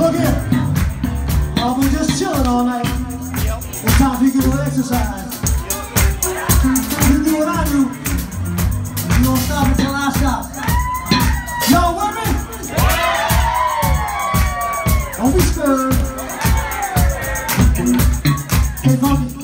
look here. I've been just chilling all night. It's time for you to get a little exercise. You do what I do. You don't stop until I stop. Y'all with me? Don't be scared. Hey, Funky.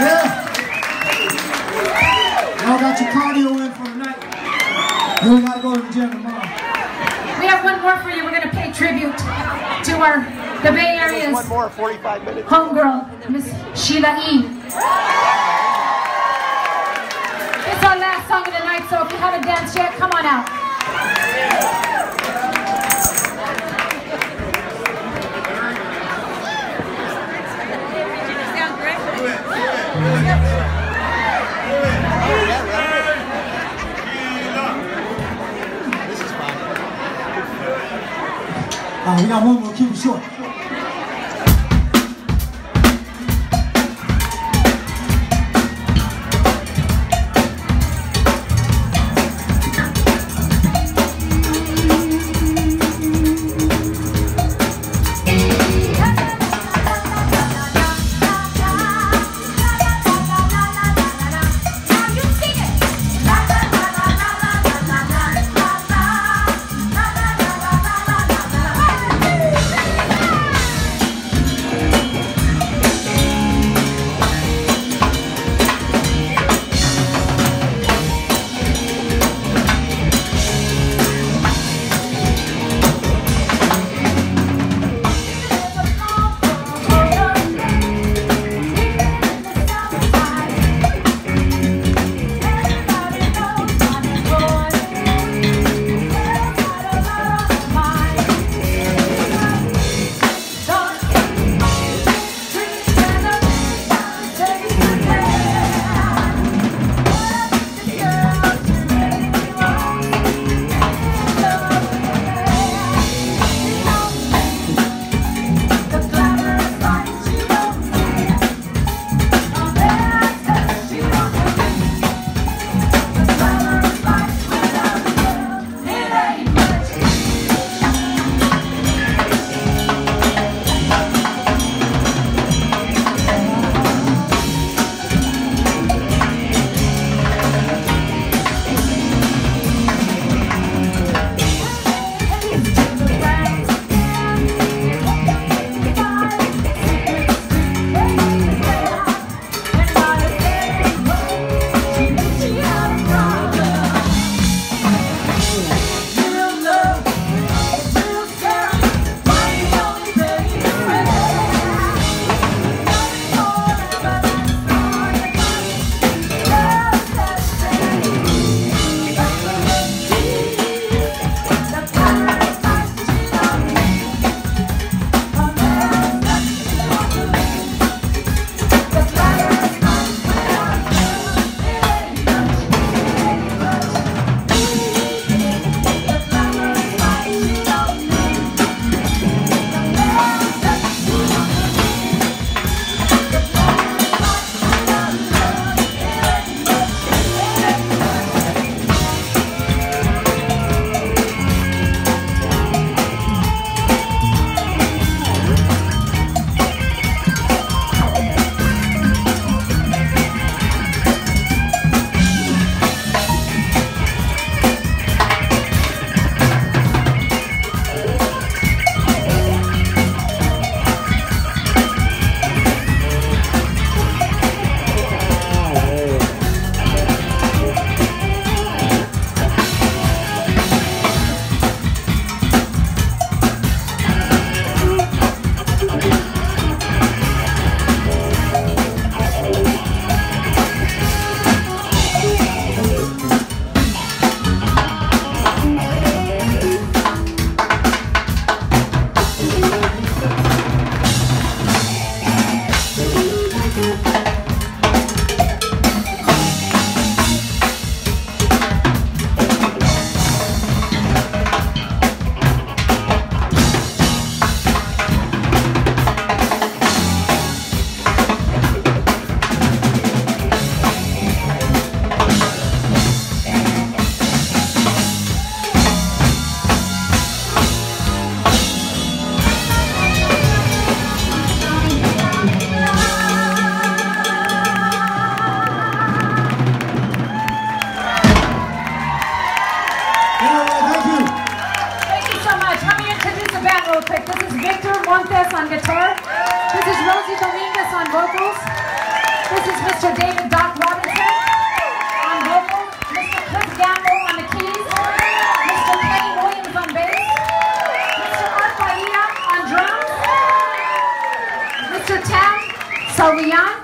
Yeah. Y'all got your cardio in for the night. You ain't gotta go to the gym tomorrow. We have one more for you. We're gonna pay tribute to our the Bay Area's one more 45 minutes. homegirl, Miss Sheila E. It's our last song of the night, so if you haven't danced yet, come on out. Uh, we got one more, it short. real quick. This is Victor Montes on guitar. This is Rosie Dominguez on vocals. This is Mr. David Doc Robinson on vocal. Mr. Cliff Gamble on the keys. Mr. Clay Williams on bass. Mr. Art Bahia on drums. Mr. Tam Sugayan